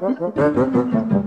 Mm-hmm.